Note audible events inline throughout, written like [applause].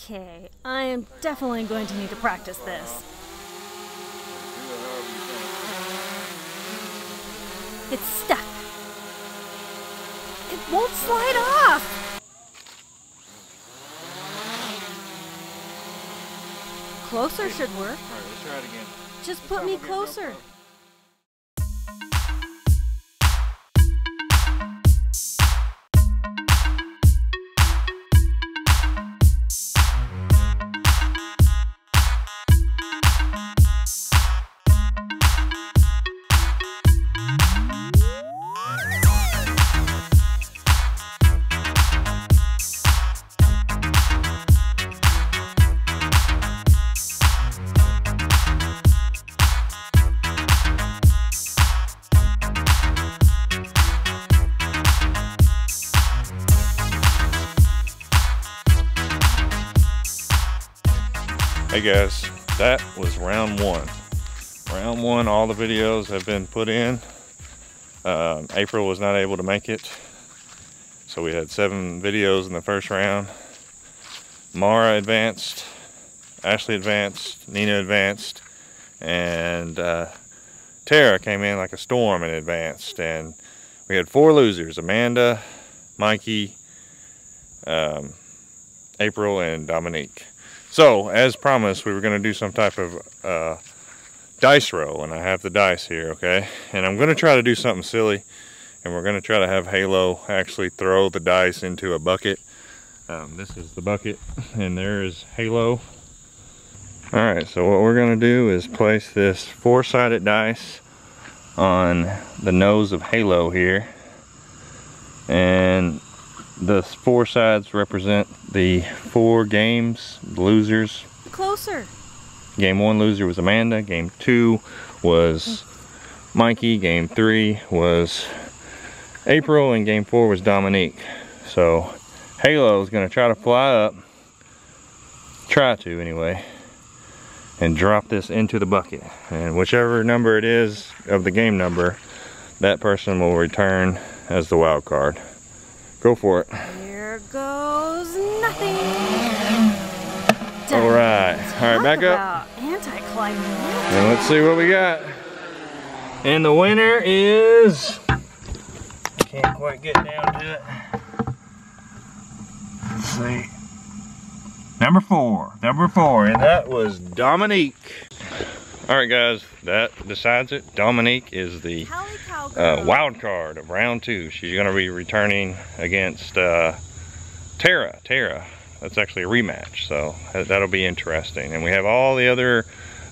Okay, I am definitely going to need to practice this. It's stuck. It won't slide off. Closer should work. Alright, let's try it again. Just put me closer. Hey guys, that was round one. Round one, all the videos have been put in. Um, April was not able to make it. So we had seven videos in the first round. Mara advanced, Ashley advanced, Nina advanced, and uh, Tara came in like a storm and advanced. And we had four losers, Amanda, Mikey, um, April, and Dominique. So, as promised, we were going to do some type of uh, dice roll, and I have the dice here, okay? And I'm going to try to do something silly, and we're going to try to have Halo actually throw the dice into a bucket. Um, this is the bucket, and there is Halo. Alright, so what we're going to do is place this four-sided dice on the nose of Halo here. And the four sides represent the four games, losers. Closer. Game one loser was Amanda. Game two was Mikey. Game three was April. And game four was Dominique. So Halo is going to try to fly up. Try to anyway. And drop this into the bucket. And whichever number it is of the game number, that person will return as the wild card. Go for it. Here goes nothing. All right. All right, back up. Anticlimactic. And let's see what we got. And the winner is. Can't quite get down to it. Let's see. Number four. Number four. And that was Dominique. All right, guys. That decides it. Dominique is the uh, wild card of round two. She's going to be returning against uh, Tara. Tara. That's actually a rematch, so that- that'll be interesting. And we have all the other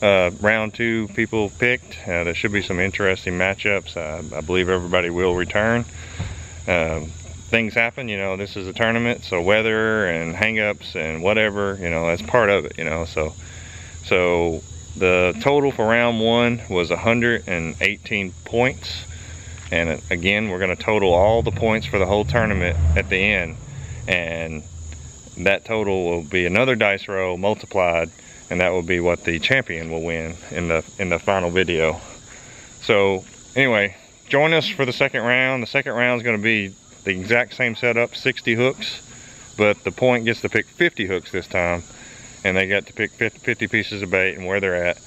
uh, round two people picked. Uh, there should be some interesting matchups. I believe everybody will return. Um, things happen, you know. This is a tournament, so weather and hangups and whatever, you know, that's part of it, you know. So, so the total for round one was 118 points. And uh, again, we're going to total all the points for the whole tournament at the end. And that total will be another dice roll multiplied. And that will be what the champion will win in the in the final video. So anyway, join us for the second round. The second round is going to be the exact same setup, 60 hooks. But the point gets to pick 50 hooks this time. And they got to pick 50 50 pieces of bait and where they're at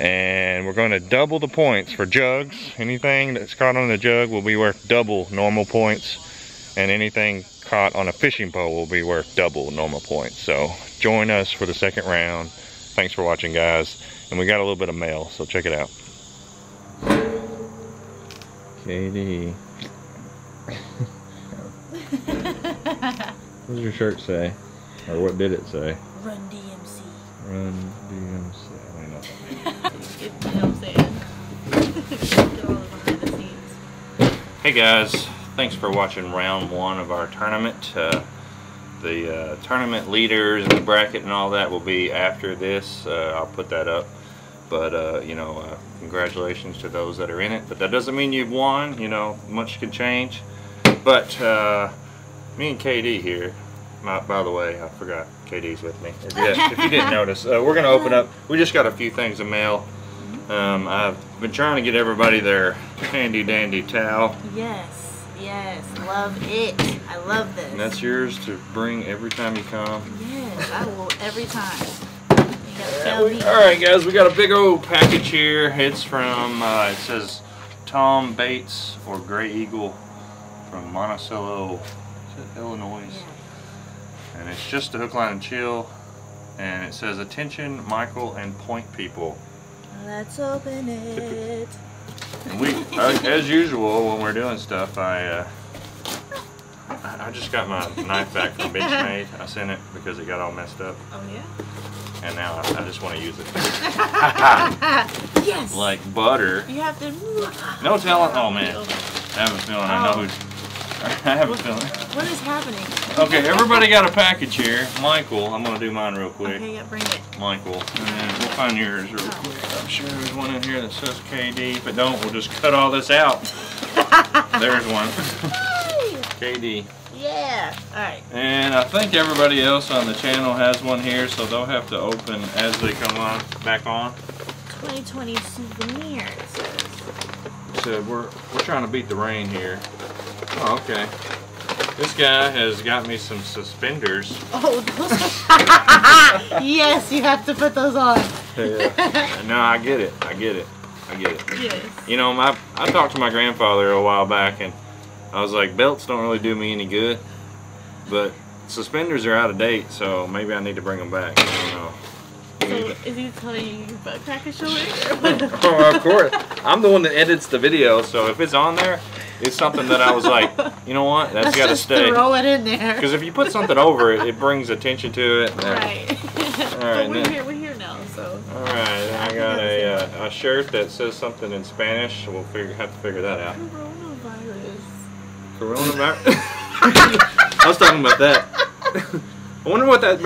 and we're going to double the points for jugs. Anything that's caught on the jug will be worth double normal points, and anything caught on a fishing pole will be worth double normal points. So join us for the second round. Thanks for watching, guys. And we got a little bit of mail, so check it out. Katie. [laughs] what does your shirt say? Or what did it say? Run DMC. Run DMC. I don't know what that means. [laughs] you know what I'm saying? Get all the behind the scenes. Hey guys, thanks for watching round one of our tournament. Uh, the uh, tournament leaders and the bracket and all that will be after this. Uh, I'll put that up. But, uh, you know, uh, congratulations to those that are in it. But that doesn't mean you've won. You know, much can change. But uh, me and KD here, my, by the way, I forgot KD's with me. If you, [laughs] if you didn't notice, uh, we're going to open up. We just got a few things of mail. Um, I've been trying to get everybody their handy dandy towel. Yes, Yes, love it. I love this. And that's yours to bring every time you come. Yes, I will every time. Tell me. All right, guys, we got a big old package here. It's from, uh, it says Tom Bates or Gray Eagle from Monticello, Illinois. And it's just a hook, line, and chill. And it says, attention, Michael and point people. Let's open it. And we, uh, as usual, when we're doing stuff, I, uh, I I just got my knife back from Benchmade. I sent it because it got all messed up, Oh yeah. and now I, I just want to use it. [laughs] yes. like butter. you have to. No telling. Oh man, I have a feeling I know who. I have a feeling. What is happening? Okay, everybody got a package here. Michael, I'm gonna do mine real quick. Okay, yeah, bring it. Michael, and then we'll find yours real oh. quick. I'm sure there's one in here that says KD. If it don't, we'll just cut all this out. [laughs] There's one. KD. Yeah. All right. And I think everybody else on the channel has one here, so they'll have to open as they come on back on. 2020 souvenirs. So we're we're trying to beat the rain here. Oh, okay. This guy has got me some suspenders. [laughs] Oh, those. [laughs] yes, you have to put those on. [laughs] no, I get it. I get it. I get it. Yes. You know, my I talked to my grandfather a while back, and I was like, belts don't really do me any good, but suspenders are out of date, so maybe I need to bring them back. I don't know. So, is he telling you your butt crack is showing? oh, of course. I'm the one that edits the video, so if it's on there, it's something that I was like, you know what, that's Let's got to just stay. Throw it in there. Because if you put something over it, it brings attention to it. Right. [laughs] right, but we're here. We're here now. So. All right, I got a, uh, a shirt that says something in Spanish. We'll figure, have to figure that out. Coronavirus. Coronavirus. [laughs] I was talking about that. [laughs] I wonder what that.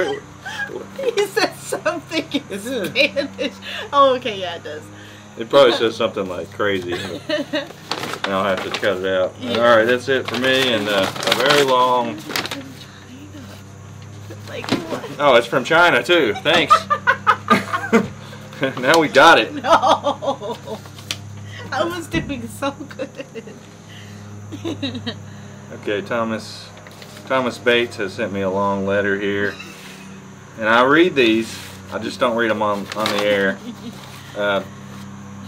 He said [laughs] something in Is? Spanish. Oh, okay. Yeah, it does. It probably [laughs] says something like crazy. [laughs] And I'll have to cut it out. Yeah. All right, that's it for me. And uh, a very long. Like what? Oh, it's from China too. Thanks. now we got it. No. I was doing so good. Okay, Thomas. Thomas Bates has sent me a long letter here, and I read these. I just don't read them on on the air. Uh,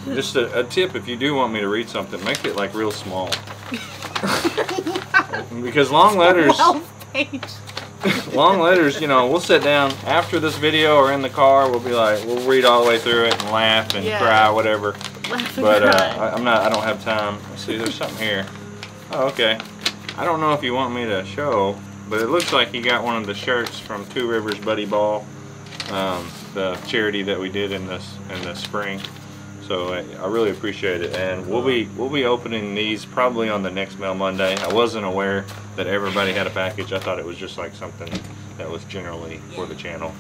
just a, a tip: if you do want me to read something, make it like real small. [laughs] because long letters, [laughs] long letters, you know, we'll sit down after this video or in the car. We'll be like, we'll read all the way through it and laugh and Yeah. cry, whatever. Laugh But uh. I, I'm not. I don't have time. Let's see, there's something here. Oh, okay. I don't know if you want me to show, but it looks like he got one of the shirts from Two Rivers Buddy Ball, um, the charity that we did in this in the spring. So I, I really appreciate it, and we'll be we'll be opening these probably on the next Mail Monday. I wasn't aware that everybody had a package. I thought it was just like something that was generally for the channel.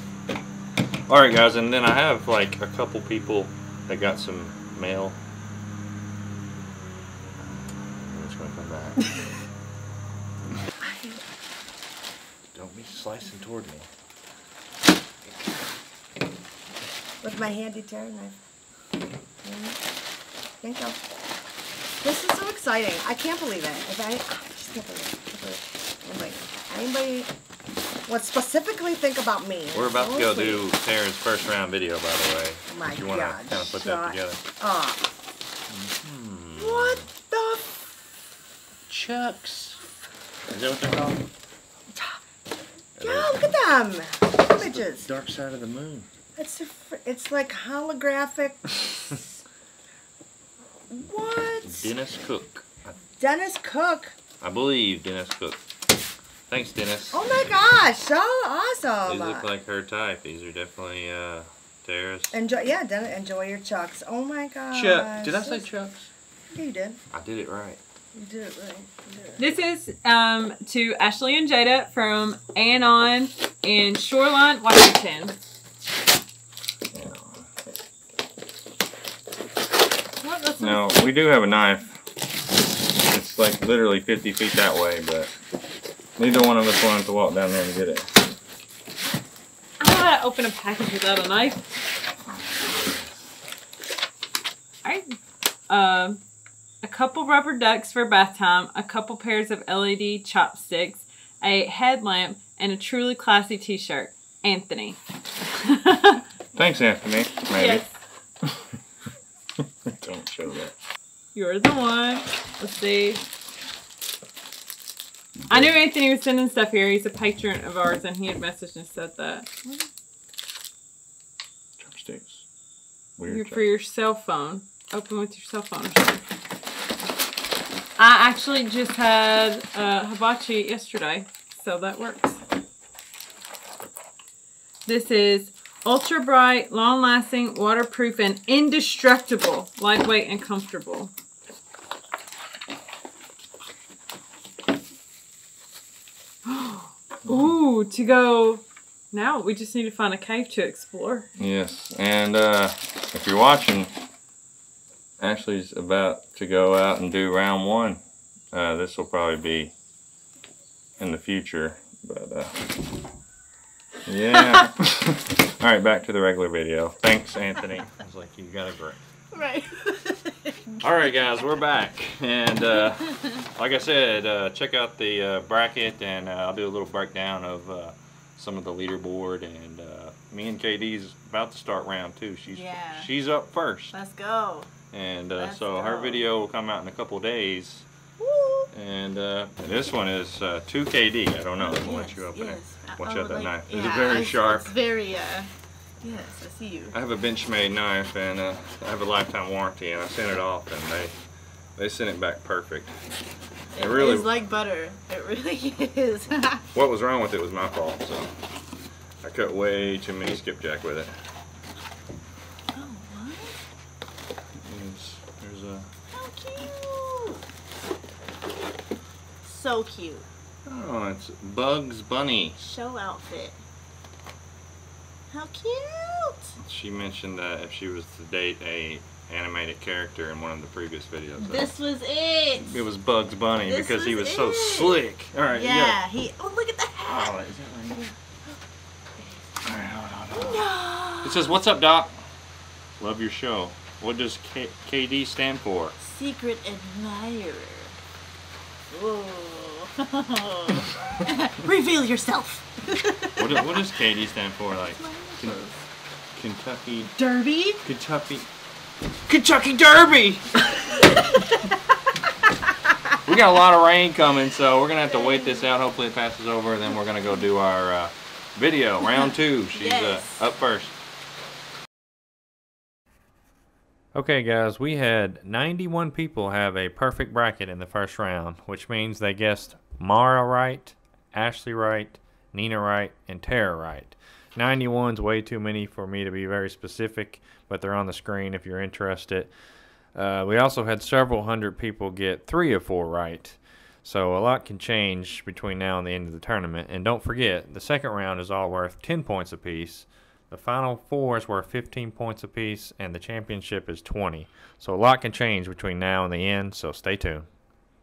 All right, guys, and then I have like a couple people that got some mail. I'm just gonna come back. [laughs] Don't be slicing toward me. with my handy tear knife. Thank you. This is so exciting. I can't believe it. If I, I just can't believe it. Can't believe it. Anybody, anybody would specifically think about me. We're about to go do Tara's first round video, by the way. Oh my if you want to God, kind of put that together. up. Hmm. What the? Chucks. Is that what they're called? Yeah, look at them. Images. Dark side of the moon. It's a, it's like holographic. [laughs] what? Dennis Cook. Dennis Cook. I believe Dennis Cook. Thanks, Dennis. Oh my gosh, so awesome. These look like her type. These are definitely uh, Tara's. Enjoy, yeah, Dennis, enjoy your chucks. Oh my gosh. Chuck. Did I say Chucks? Yeah, you did. I did it right. You did it right. You did it. This is um, to Ashley and Jada from Anon in Shoreline, Washington. No, we do have a knife. It's like literally 50 feet that way, but neither one of us wanted to walk down there and get it. I don't know how to open a package without a knife. Alright. Um, a couple rubber ducks for bath time, a couple pairs of LED chopsticks, a headlamp, and a truly classy t-shirt. Anthony. [laughs] Thanks, Anthony. Maybe. yes, [laughs] Don't show that. you're the one. Let's see. I knew Anthony was sending stuff here. He's a patron of ours, and he had messaged and said that. Chopsticks. You're Weird. for your cell phone. Open with your cell phone. Actually just had uh, hibachi yesterday, so that works. This is ultra bright, long lasting, waterproof, and indestructible. Lightweight and comfortable. [gasps] Ooh, to go. Now we just need to find a cave to explore. Yes, and uh, if you're watching, Ashley's about to go out and do round one. Uh, this will probably be in the future, but uh, yeah. [laughs] All right, back to the regular video. Thanks, Anthony. I was like, you got a great. Right. All right, guys, we're back, and uh, like I said, uh, check out the uh, bracket, and uh, I'll do a little breakdown of uh, some of the leaderboard. And uh, me and KD's about to start round two. She's Yeah. she's up first, Let's go. and uh, Let's so her video will come out in a couple days. And uh, this one is uh, 2KD. I don't know. I'll let you open it. Watch out that like- knife. It's very sharp. It's very, uh, yes, I see you. I have a Benchmade knife, and uh, I have a lifetime warranty, and I sent it off, and they they sent it back perfect. It It really is like butter. It really [laughs] is. What was wrong with it was my fault, so I cut way too many skipjack with it. oh, what? There's, there's a How cute. So cute. oh, it's Bugs Bunny. Show outfit. How cute. She mentioned that if she was to date a animated character in one of the previous videos, This was it. it was Bugs Bunny This because he was was so slick. All right, you yeah, he. Oh, look at the hat. Oh, is that right? All right, hold on, hold on. No. It says, "What's up, Doc? Love your show. What does K- KD stand for?" Secret admirer. Whoa. [laughs] Reveal yourself. [laughs] What, do- what does KD stand for? Like My Kentucky, Derby. Kentucky, Kentucky Derby. [laughs] we got a lot of rain coming, so we're gonna have to wait this out. Hopefully, it passes over, and then we're gonna go do our uh, video round two. She's Yes. uh, up first. Okay, guys, we had 91 people have a perfect bracket in the first round, which means they guessed Mara right, Ashley right, Nina right, and Tara right. 91's way too many for me to be very specific, but they're on the screen if you're interested. Uh, we also had several hundred people get three or four right. So a lot can change between now and the end of the tournament. And don't forget, the second round is all worth 10 points apiece. The final four is worth 15 points apiece, and the championship is 20. So a lot can change between now and the end, so stay tuned.